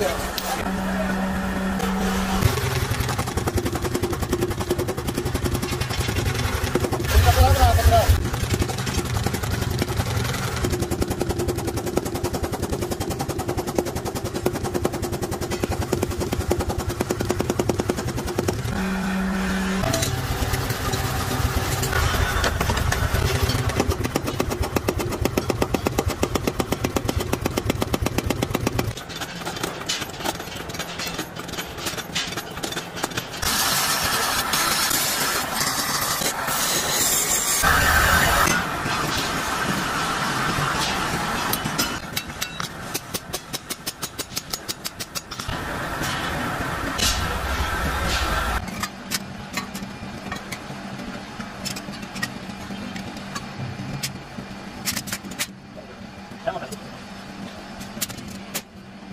Yeah.